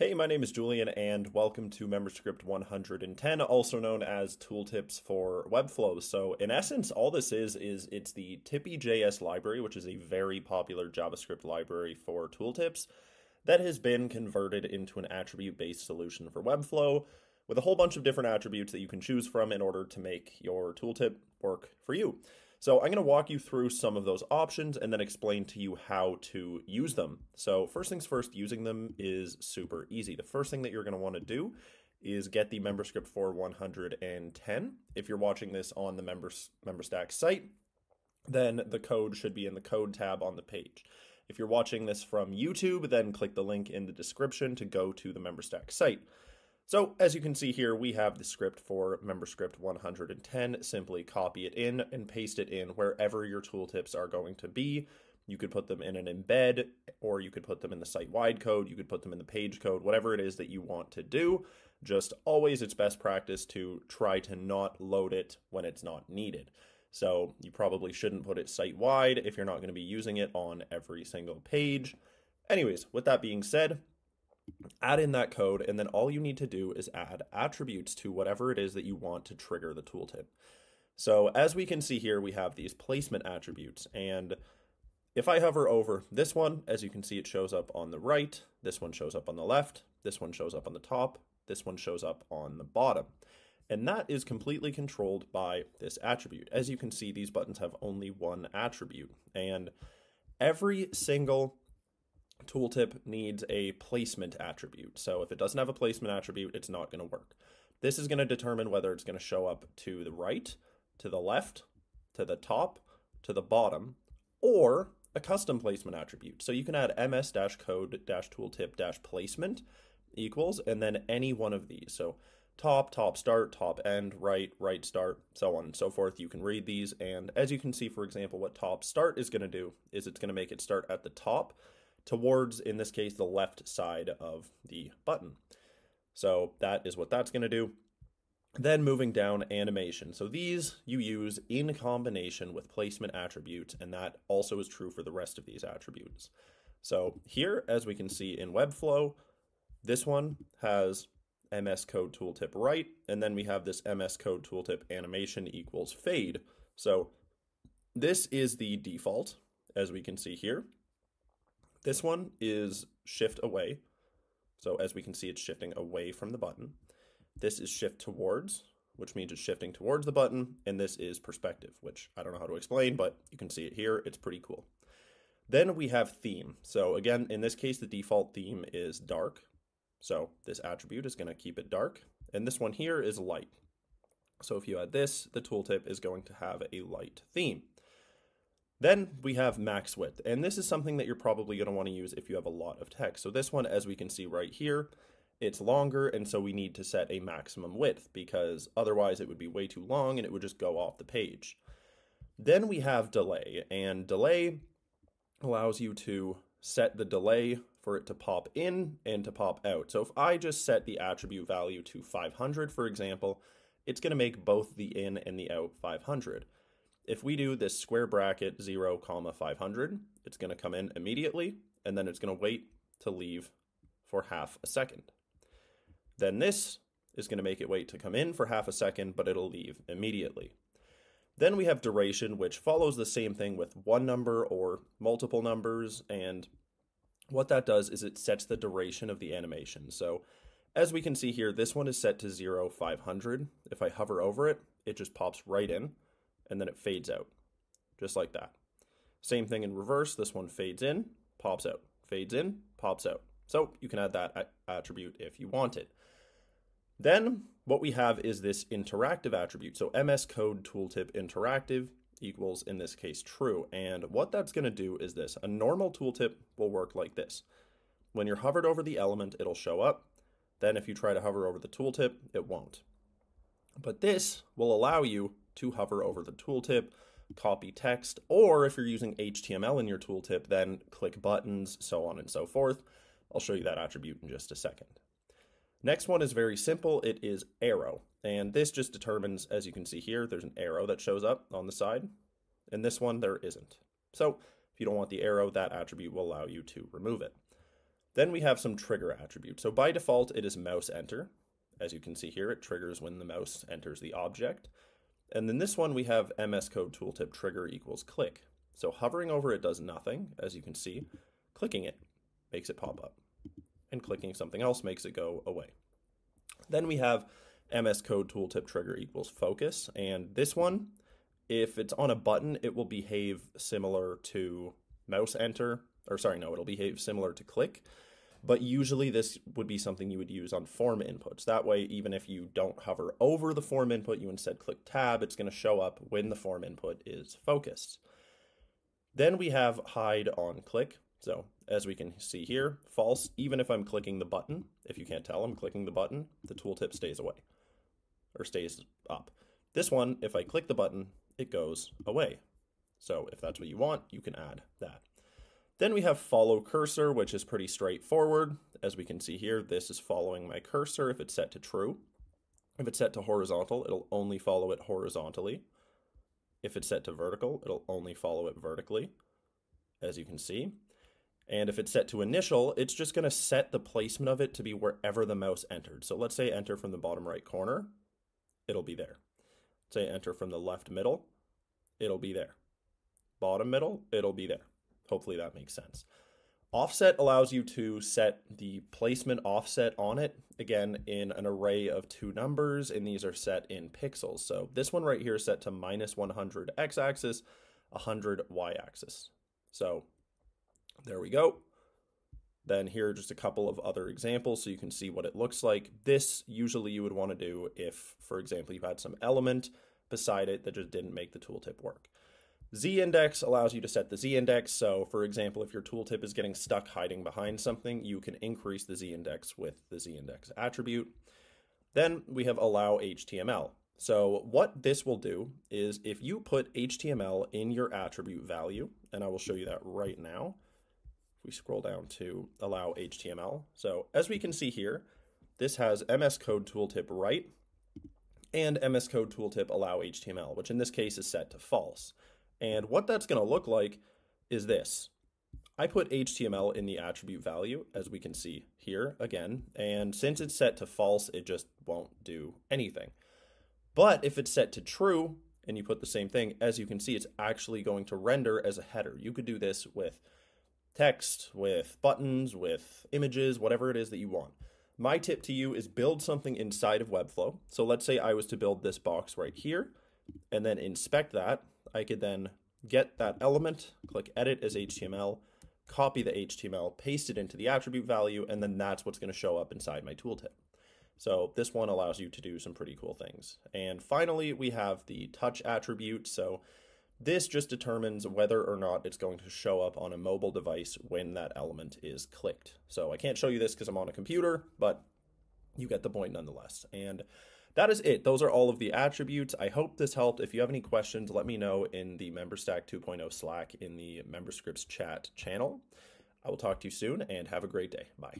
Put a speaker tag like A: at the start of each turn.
A: Hey, my name is Julian, and welcome to MemberScript 110, also known as Tooltips for Webflow. So, in essence, all this is is it's the Tippy.js library, which is a very popular JavaScript library for tooltips that has been converted into an attribute-based solution for Webflow with a whole bunch of different attributes that you can choose from in order to make your tooltip work for you. So I'm going to walk you through some of those options and then explain to you how to use them. So first things first, using them is super easy. The first thing that you're going to want to do is get the MemberScript for 110. If you're watching this on the members MemberStack site, then the code should be in the code tab on the page. If you're watching this from YouTube, then click the link in the description to go to the MemberStack site. So as you can see here, we have the script for MemberScript 110. Simply copy it in and paste it in wherever your tooltips are going to be. You could put them in an embed, or you could put them in the site-wide code, you could put them in the page code, whatever it is that you want to do. Just always, it's best practice to try to not load it when it's not needed. So you probably shouldn't put it site-wide if you're not going to be using it on every single page. Anyways, with that being said, add in that code, and then all you need to do is add attributes to whatever it is that you want to trigger the tooltip. So as we can see here, we have these placement attributes, and if I hover over this one, as you can see, it shows up on the right, this one shows up on the left, this one shows up on the top, this one shows up on the bottom. And that is completely controlled by this attribute. As you can see, these buttons have only one attribute, and every single tooltip needs a placement attribute. So if it doesn't have a placement attribute, it's not going to work. This is going to determine whether it's going to show up to the right, to the left, to the top, to the bottom, or a custom placement attribute. So you can add ms-code-tooltip-placement equals, and then any one of these. So top, top start, top end, right, right start, so on and so forth. You can read these, and as you can see, for example, what top start is going to do is it's going to make it start at the top, towards, in this case, the left side of the button. So that is what that's going to do. Then moving down animation. So these you use in combination with placement attributes, and that also is true for the rest of these attributes. So here, as we can see in Webflow, this one has MS Code Tooltip right, and then we have this MS Code Tooltip animation equals fade. So this is the default, as we can see here. This one is shift away. So as we can see, it's shifting away from the button. This is shift towards, which means it's shifting towards the button. And this is perspective, which I don't know how to explain, but you can see it here. It's pretty cool. Then we have theme. So again, in this case, the default theme is dark. So this attribute is going to keep it dark. And this one here is light. So if you add this, the tooltip is going to have a light theme. Then we have max width, and this is something that you're probably going to want to use if you have a lot of text. So this one, as we can see right here, it's longer, and so we need to set a maximum width because otherwise it would be way too long and it would just go off the page. Then we have delay, and delay allows you to set the delay for it to pop in and to pop out. So if I just set the attribute value to 500, for example, it's going to make both the in and the out 500. If we do this square bracket 0 comma 500, it's going to come in immediately, and then it's going to wait to leave for half a second. Then this is going to make it wait to come in for half a second, but it'll leave immediately. Then we have duration, which follows the same thing with one number or multiple numbers, and what that does is it sets the duration of the animation. So as we can see here, this one is set to 0, 500. If I hover over it, it just pops right in and then it fades out, just like that. Same thing in reverse. This one fades in, pops out, fades in, pops out. So you can add that attribute if you want it. Then what we have is this interactive attribute. So MS Code Tooltip Interactive equals, in this case, true. And what that's going to do is this. A normal tooltip will work like this. When you're hovered over the element, it'll show up. Then if you try to hover over the tooltip, it won't. But this will allow you to hover over the tooltip, copy text, or if you're using HTML in your tooltip, then click buttons, so on and so forth. I'll show you that attribute in just a second. Next one is very simple. It is arrow. And this just determines, as you can see here, there's an arrow that shows up on the side. And this one, there isn't. So if you don't want the arrow, that attribute will allow you to remove it. Then we have some trigger attributes. So by default, it is mouse enter. As you can see here, it triggers when the mouse enters the object. And then this one, we have MS Code Tooltip trigger equals click. So hovering over it does nothing, as you can see. Clicking it makes it pop up. And clicking something else makes it go away. Then we have MS Code Tooltip trigger equals focus. And this one, if it's on a button, it will behave similar to mouse enter, or sorry, no, it'll behave similar to click. But usually this would be something you would use on form inputs. That way, even if you don't hover over the form input, you instead click tab, it's going to show up when the form input is focused. Then we have hide on click. So as we can see here, false, even if I'm clicking the button, if you can't tell, I'm clicking the button, the tooltip stays away or stays up. This one, if I click the button, it goes away. So if that's what you want, you can add that. Then we have follow cursor, which is pretty straightforward. As we can see here, this is following my cursor if it's set to true. If it's set to horizontal, it'll only follow it horizontally. If it's set to vertical, it'll only follow it vertically, as you can see. And if it's set to initial, it's just going to set the placement of it to be wherever the mouse entered. So let's say enter from the bottom right corner, it'll be there. Say enter from the left middle, it'll be there. Bottom middle, it'll be there. Hopefully that makes sense. Offset allows you to set the placement offset on it, again, in an array of two numbers, and these are set in pixels. So this one right here is set to minus 100 x-axis, 100 y-axis. So there we go. Then here are just a couple of other examples so you can see what it looks like. This usually you would want to do if, for example, you had some element beside it that just didn't make the tooltip work. Z-index allows you to set the Z-index. So for example, if your tooltip is getting stuck hiding behind something, you can increase the Z-index with the Z-index attribute. Then we have allow HTML. So what this will do is if you put HTML in your attribute value, and I will show you that right now, if we scroll down to allow HTML. So as we can see here, this has MS Code Tooltip right and MS Code Tooltip allow HTML, which in this case is set to false. And what that's going to look like is this. I put HTML in the attribute value, as we can see here again, and since it's set to false, it just won't do anything. But if it's set to true, and you put the same thing, as you can see, it's actually going to render as a header. You could do this with text, with buttons, with images, whatever it is that you want. My tip to you is build something inside of Webflow. So let's say I was to build this box right here, and then inspect that, I could then get that element, click edit as HTML, copy the HTML, paste it into the attribute value, and then that's what's going to show up inside my tooltip. So this one allows you to do some pretty cool things. And finally, we have the touch attribute. So this just determines whether or not it's going to show up on a mobile device when that element is clicked. So I can't show you this because I'm on a computer, but you get the point nonetheless. And that is it. Those are all of the attributes. I hope this helped. If you have any questions, let me know in the MemberStack 2.0 Slack in the MemberScripts chat channel. I will talk to you soon and have a great day. Bye.